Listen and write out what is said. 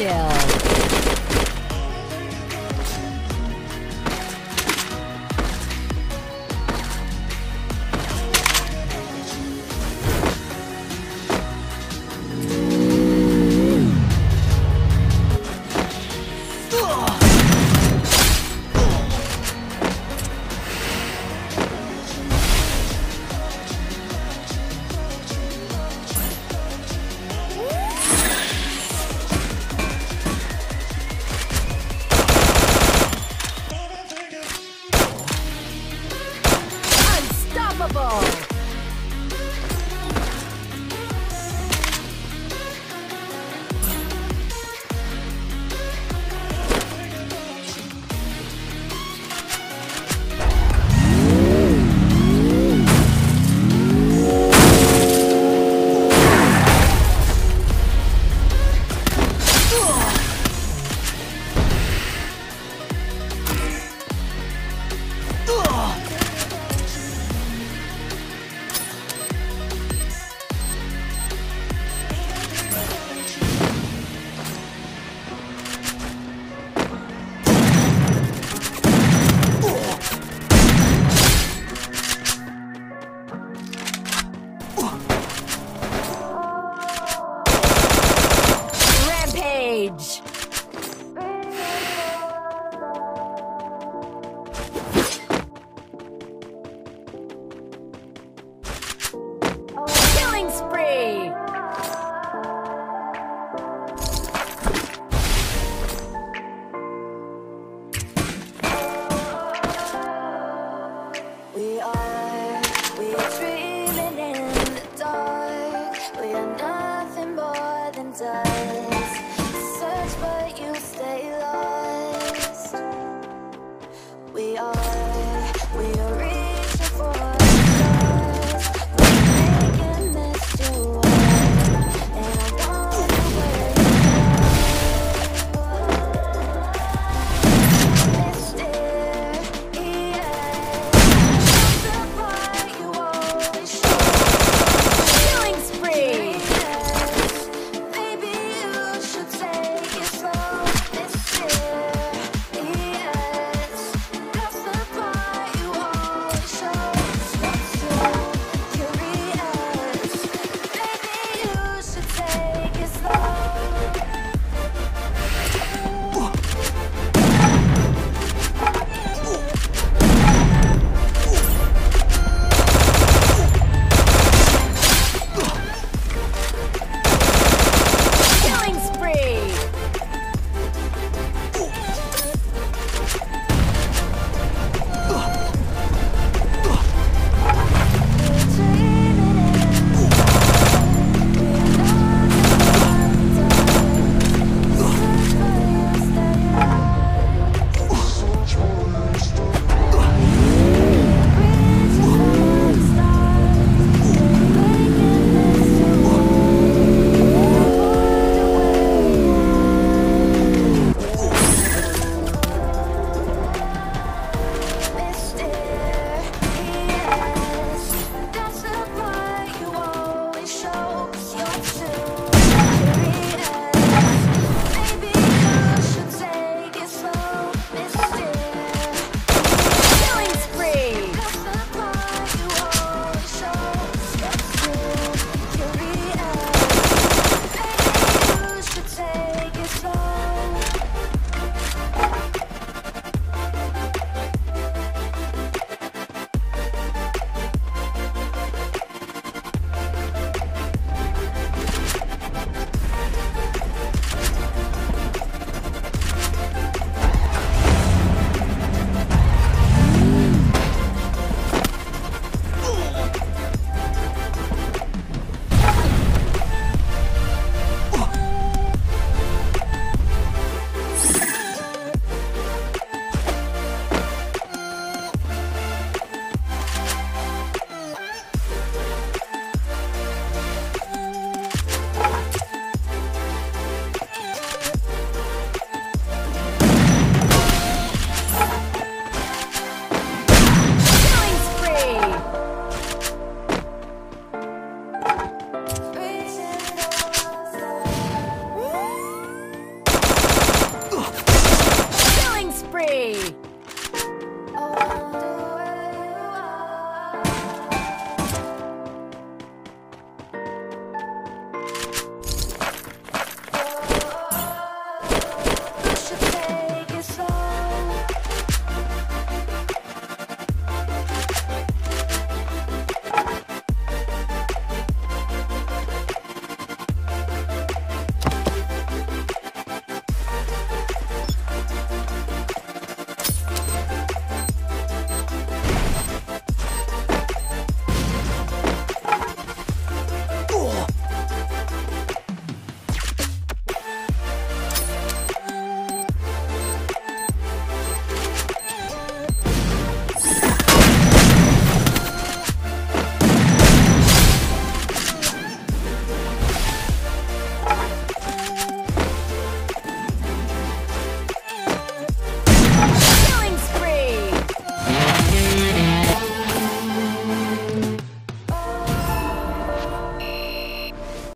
kill. Rampage!